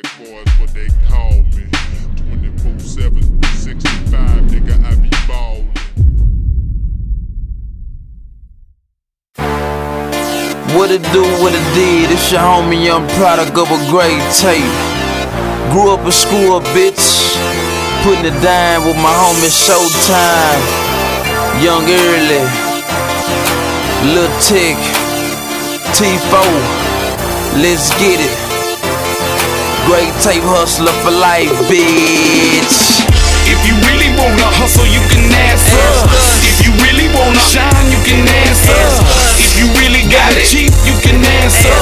What they call me. 24 7, 65, nigga, I be ballin'. What it do, what it did, it's your homie, young product of a Grey Tape. Grew up a screw up bitch, putting it down with my homie Showtyme. Young Early, Lil Tec, T4, let's get it. Grey Tape hustler for life, bitch. If you really wanna hustle, you can answer. If you really wanna shine, you can answer. If you really got it cheap, you can answer.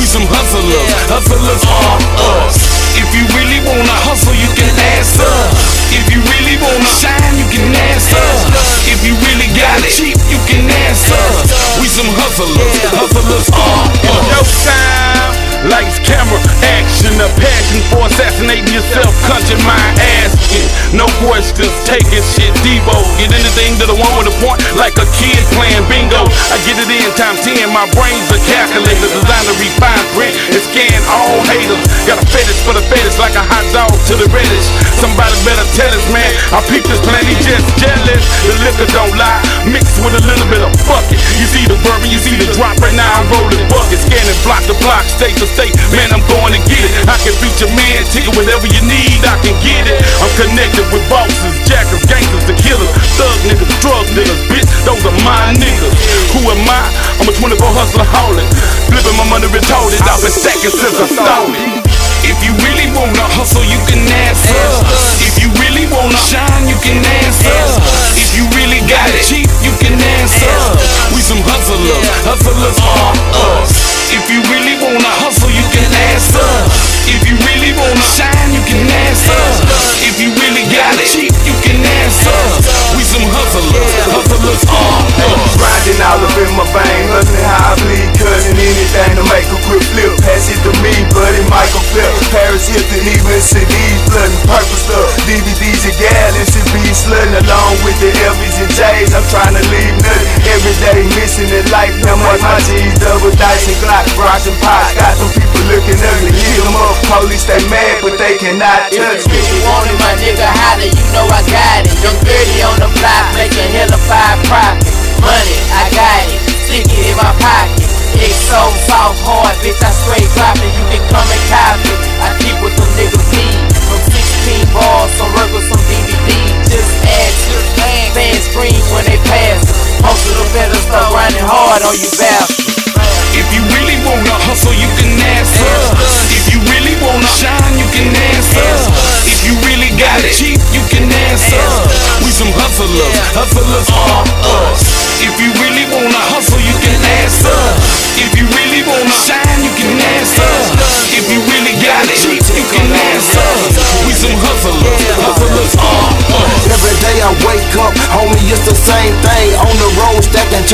We some hustlers, hustlers are us. If you really wanna hustle, you can answer. If you really wanna shine, you can answer. If you really got it cheap, you can answer. We some hustlers yourself, my ass. asking. No questions, taking shit, Devo. Get anything to the one with a point, like a kid playing bingo. I get it in time 10, my brain's a calculator, designed to refine print and scan all haters. Got a fetish for the fetish, like a hot dog to the reddish. Somebody better tell us, man. I peep this plan, he just jealous. The liquor don't lie, mixed with a little bit of bucket. You see the bourbon, you see the drop right now, I'm rolling bucket, scanning block to block, state to state. Man, I'm going to get it. I can beat your man, ticket, whatever you need, I can get it. I'm connected with bosses, jackers, gangsters, the killers, thug niggas, drug niggas, bitch. Those are my niggas. Who am I? I'm a 24 hustler hauling, flipping my money retarded. I've been stacking since I started. If you really wanna hustle, you can hustlers, hustlers are us. If you really wanna hustle, you can answer. If you really wanna shine, you can answer. If you really got it cheap, you can answer. We some hustlers, hustlers are us. Grinding all up in my vein, hustling how I bleed, cutting anything to make a quick flip. Pass it to me, buddy, Michael Flip. Paris Hilton, even CDs, flooding purple stuff. DVDs and galaxies be slutting along with the Elvis and J's. I'm trying to leave nothing. Every day missing in life, no more my G's, double dice and Glock, rocks and pots. Got some people looking ugly. Hit them up, police, they mad, but they cannot touch me. If you want it, my nigga, holla, you know I got it. Young Birdie on the block, making hella five profit. Money, I got it. Stick it in my pocket. XO, soft, hard, bitch, I straight on you bastards. If you really wanna hustle, you can answer. If you really wanna shine, you can answer. If you really got it cheap, you can answer. We some hustlers, hustlers are us. If you really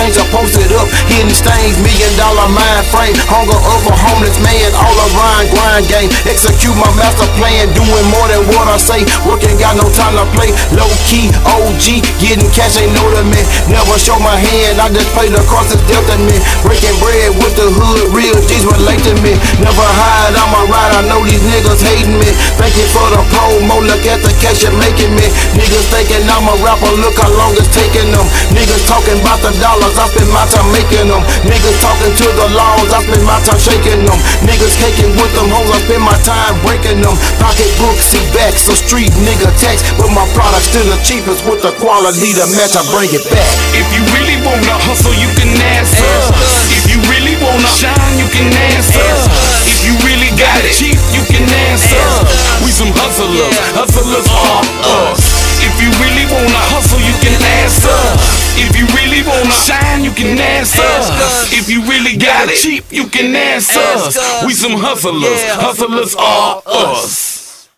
change, I posted up, hitting stains, million dollar mind frame. Hunger of a homeless man, all around grind game. Execute my master plan, doing more than what I say. Working, got no time to play. Low key, OG, getting cash, ain't know the man. Never show my hand, I just play the cross dealt to me. Breaking bread with the hood, real G's relate to me. Never hide, I'm a ride, I know these niggas hating me. Thank you for the promo, look at the cash you're making me. Niggas thinking I'm a rapper, look how long it's taking them. Niggas talking about the dollars, I spend my time making them. Niggas talking to the laws, I spend my time shaking them. Niggas caking with them hoes, I spend my time breaking them. Pocketbook, see back, so street nigga tax. But my product still the cheapest with the quality to match, I bring it back. If you really wanna hustle, you can answer. Uh. If you really wanna shine, you can answer. Uh. If you really got it cheap, you can answer. Uh. We some hustlers, hustlers are us. If you really wanna shine, you can ask us. If you really got it cheap, you can ask us. We some hustlers, hustlers are us.